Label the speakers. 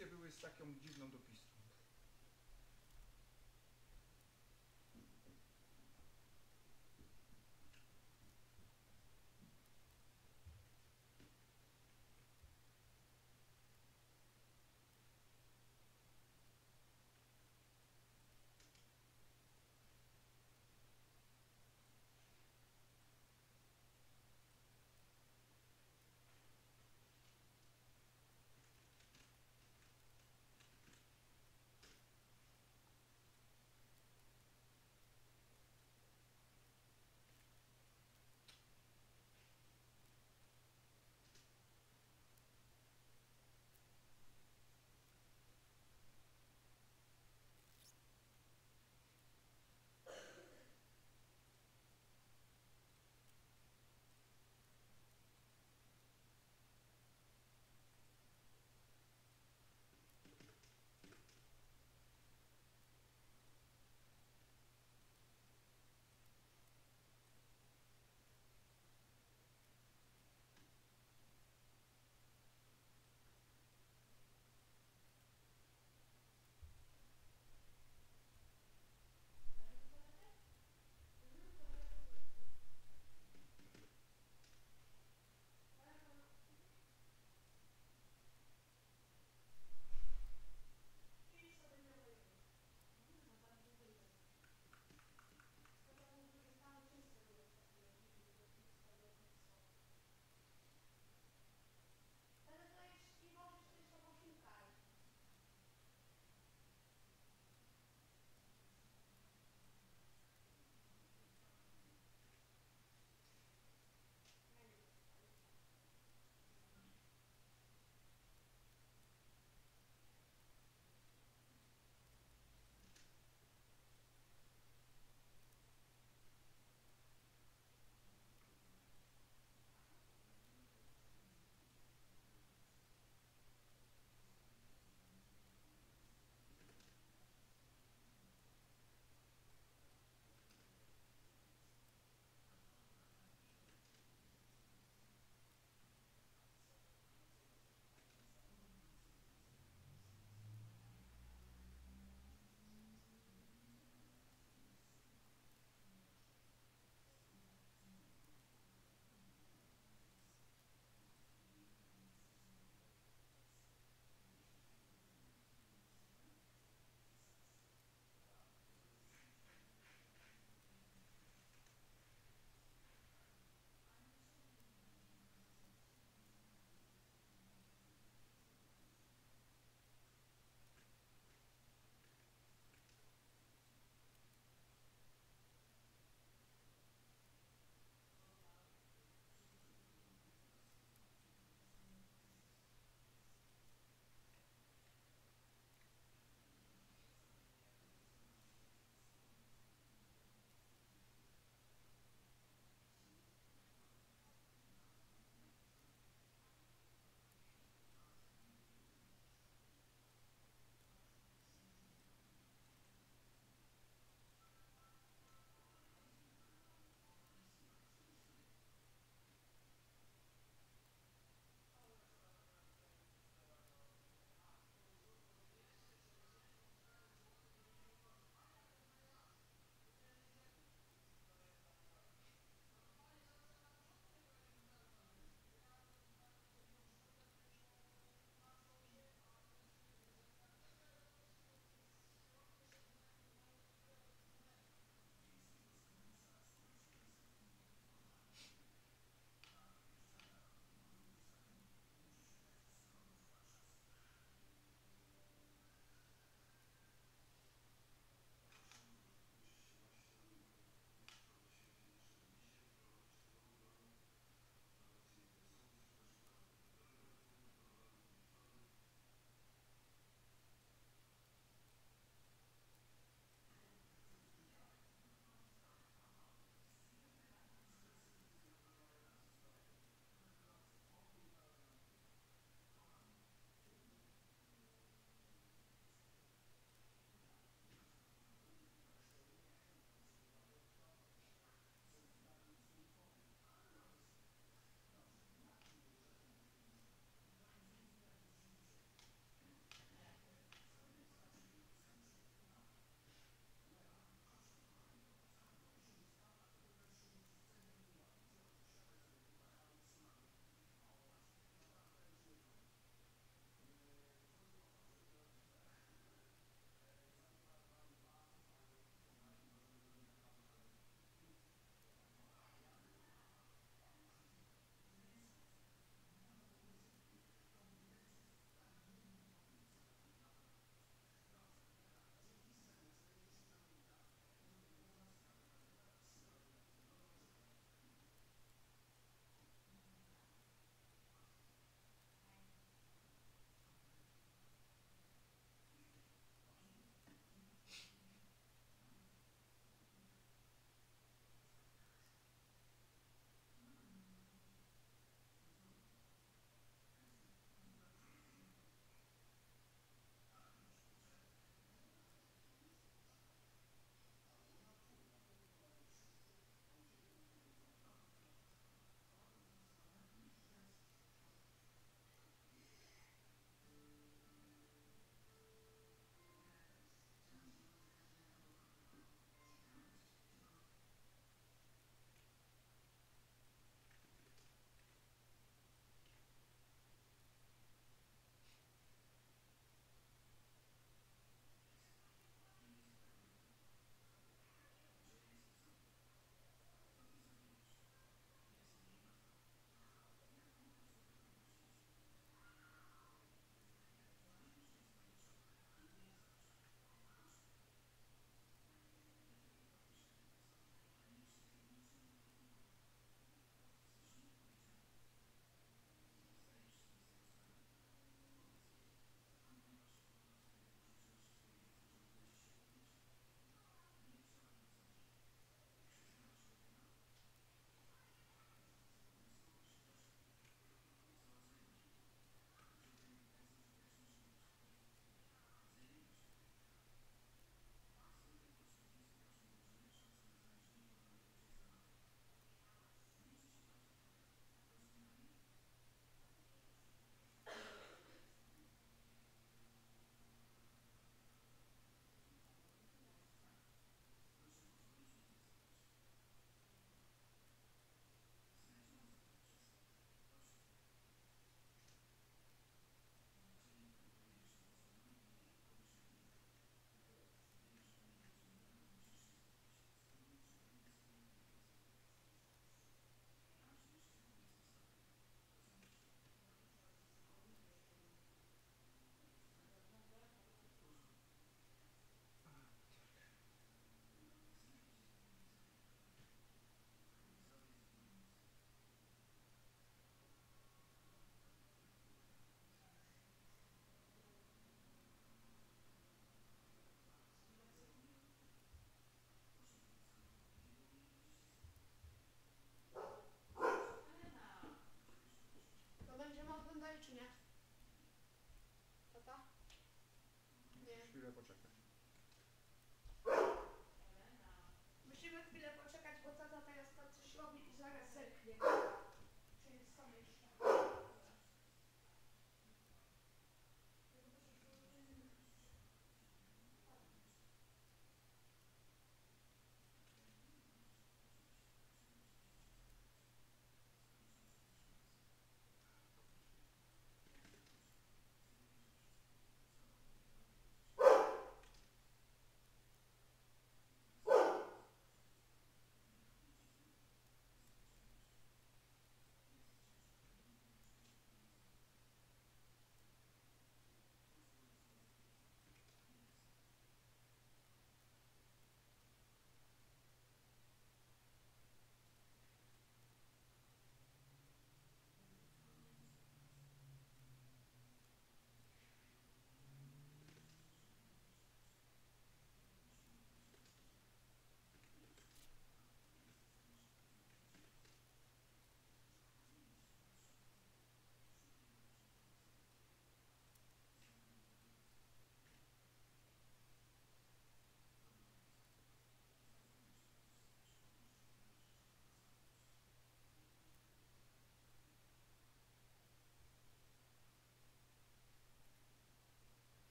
Speaker 1: Wszystkie były z taką dziwną dopistą.